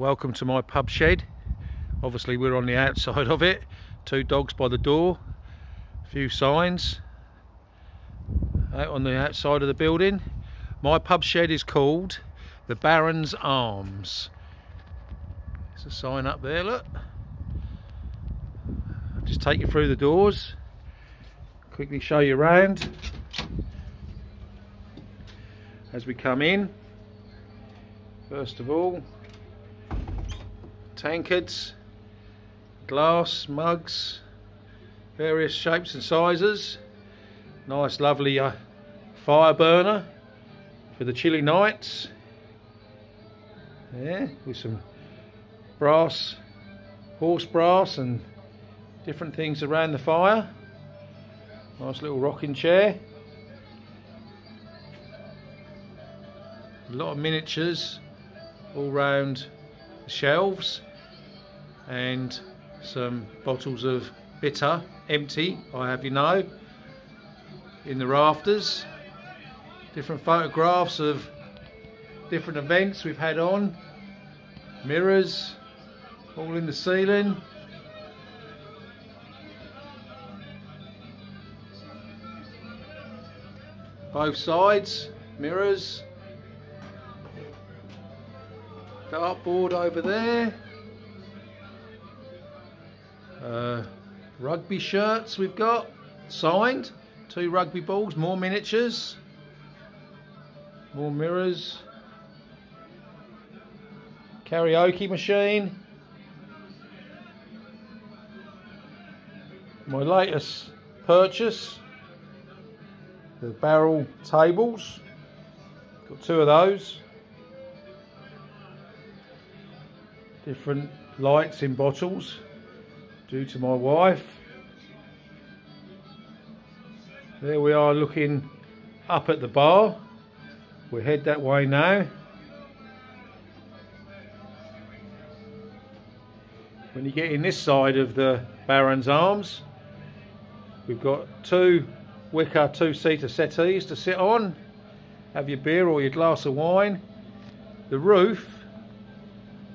welcome to my pub shed. Obviously we're on the outside of it. Two dogs by the door a few signs out on the outside of the building. My pub shed is called the Baron's Arms. There's a sign up there look. I'll just take you through the doors quickly show you around as we come in first of all tankards glass mugs various shapes and sizes. Nice lovely uh, fire burner for the chilly nights. Yeah with some brass horse brass and different things around the fire. Nice little rocking chair. A lot of miniatures all round the shelves and some bottles of bitter empty I have you know in the rafters. Different photographs of different events we've had on. Mirrors all in the ceiling. Both sides mirrors dartboard over there. Uh, rugby shirts we've got, signed. Two rugby balls, more miniatures. More mirrors. Karaoke machine. My latest purchase. The barrel tables. Got two of those. Different lights in bottles due to my wife. There we are looking up at the bar. We'll head that way now. When you get in this side of the Baron's Arms, we've got two wicker two-seater settees to sit on, have your beer or your glass of wine. The roof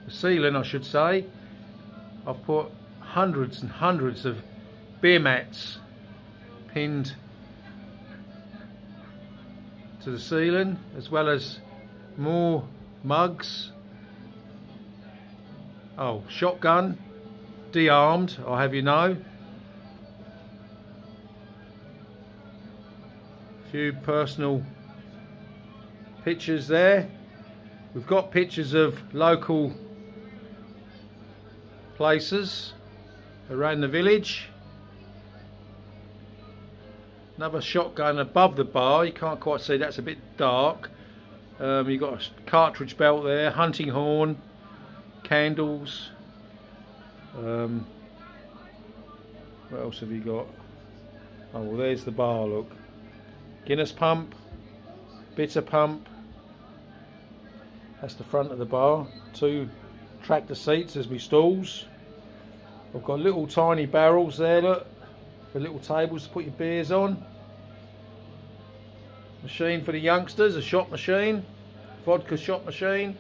the ceiling I should say, I've put hundreds and hundreds of beer mats pinned to the ceiling as well as more mugs. Oh shotgun de-armed I'll have you know. A few personal pictures there. We've got pictures of local places around the village. Another shotgun above the bar, you can't quite see, that's a bit dark. Um, you've got a cartridge belt there, hunting horn, candles. Um, what else have you got? Oh, well, there's the bar, look. Guinness pump, bitter pump. That's the front of the bar. Two tractor seats as my stools. I've got little tiny barrels there, look, for little tables to put your beers on. Machine for the youngsters, a shot machine, vodka shot machine,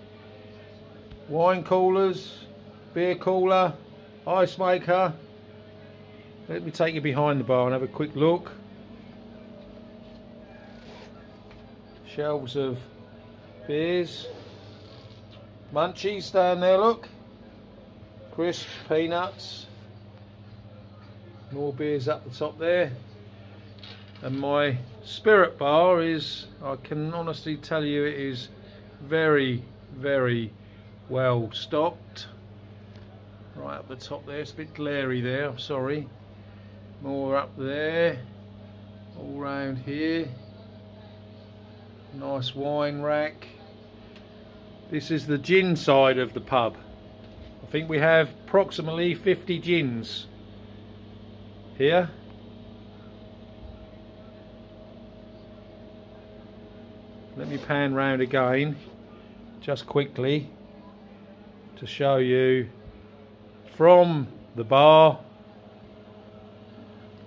wine coolers, beer cooler, ice maker. Let me take you behind the bar and have a quick look. Shelves of beers. Munchies down there, look. Crisps, peanuts. More beers up the top there. And my spirit bar is, I can honestly tell you, it is very, very well stocked. Right up the top there, it's a bit glary there, I'm sorry. More up there, all round here. Nice wine rack. This is the gin side of the pub. I think we have approximately 50 gins here. Let me pan round again just quickly to show you from the bar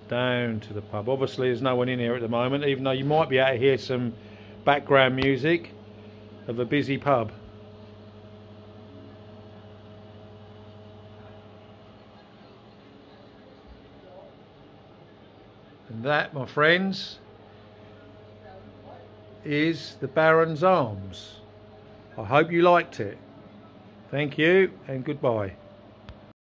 down to the pub. Obviously there's no one in here at the moment even though you might be able to hear some background music of a busy pub. And that, my friends, is the Baron's Arms. I hope you liked it. Thank you and goodbye.